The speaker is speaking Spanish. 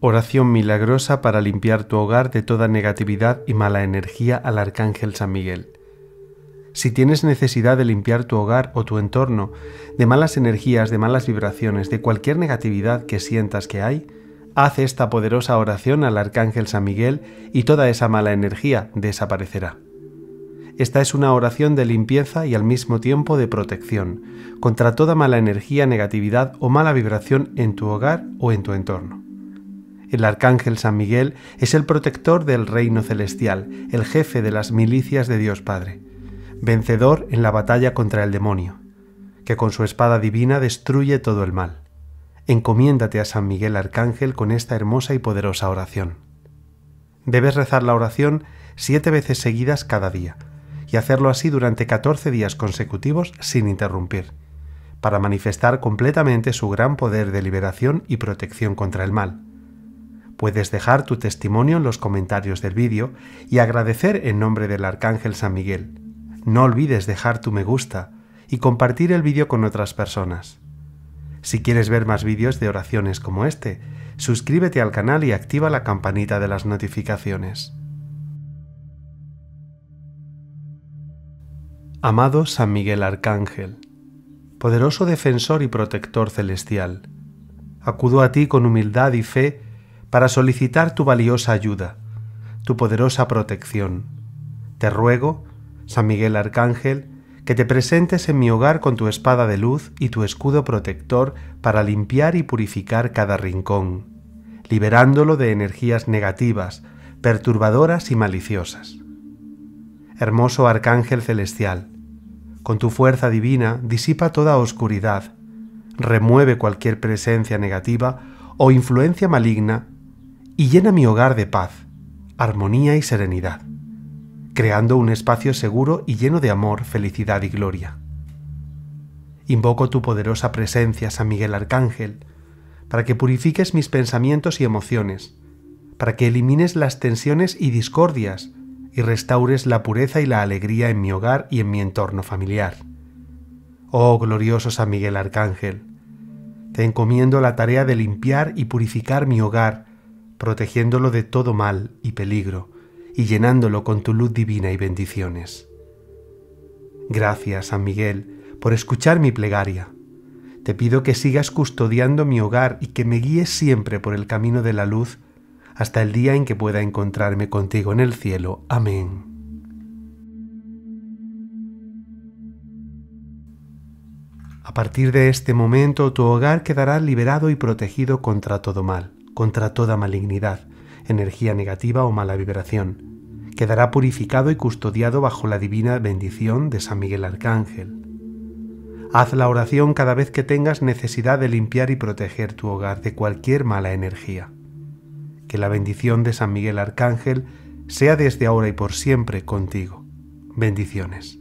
Oración milagrosa para limpiar tu hogar de toda negatividad y mala energía al Arcángel San Miguel. Si tienes necesidad de limpiar tu hogar o tu entorno de malas energías, de malas vibraciones, de cualquier negatividad que sientas que hay, haz esta poderosa oración al Arcángel San Miguel y toda esa mala energía desaparecerá. Esta es una oración de limpieza y al mismo tiempo de protección contra toda mala energía, negatividad o mala vibración en tu hogar o en tu entorno. El arcángel San Miguel es el protector del reino celestial, el jefe de las milicias de Dios Padre, vencedor en la batalla contra el demonio, que con su espada divina destruye todo el mal. Encomiéndate a San Miguel Arcángel con esta hermosa y poderosa oración. Debes rezar la oración siete veces seguidas cada día, y hacerlo así durante catorce días consecutivos sin interrumpir, para manifestar completamente su gran poder de liberación y protección contra el mal Puedes dejar tu testimonio en los comentarios del vídeo y agradecer en nombre del Arcángel San Miguel. No olvides dejar tu me gusta y compartir el vídeo con otras personas. Si quieres ver más vídeos de oraciones como este, suscríbete al canal y activa la campanita de las notificaciones. Amado San Miguel Arcángel, poderoso defensor y protector celestial, acudo a ti con humildad y fe para solicitar tu valiosa ayuda, tu poderosa protección. Te ruego, San Miguel Arcángel, que te presentes en mi hogar con tu espada de luz y tu escudo protector para limpiar y purificar cada rincón, liberándolo de energías negativas, perturbadoras y maliciosas. Hermoso Arcángel Celestial, con tu fuerza divina disipa toda oscuridad, remueve cualquier presencia negativa o influencia maligna y llena mi hogar de paz, armonía y serenidad, creando un espacio seguro y lleno de amor, felicidad y gloria. Invoco tu poderosa presencia, San Miguel Arcángel, para que purifiques mis pensamientos y emociones, para que elimines las tensiones y discordias y restaures la pureza y la alegría en mi hogar y en mi entorno familiar. Oh glorioso San Miguel Arcángel, te encomiendo la tarea de limpiar y purificar mi hogar protegiéndolo de todo mal y peligro, y llenándolo con tu luz divina y bendiciones. Gracias, San Miguel, por escuchar mi plegaria. Te pido que sigas custodiando mi hogar y que me guíes siempre por el camino de la luz hasta el día en que pueda encontrarme contigo en el cielo. Amén. A partir de este momento tu hogar quedará liberado y protegido contra todo mal contra toda malignidad, energía negativa o mala vibración. Quedará purificado y custodiado bajo la divina bendición de San Miguel Arcángel. Haz la oración cada vez que tengas necesidad de limpiar y proteger tu hogar de cualquier mala energía. Que la bendición de San Miguel Arcángel sea desde ahora y por siempre contigo. Bendiciones.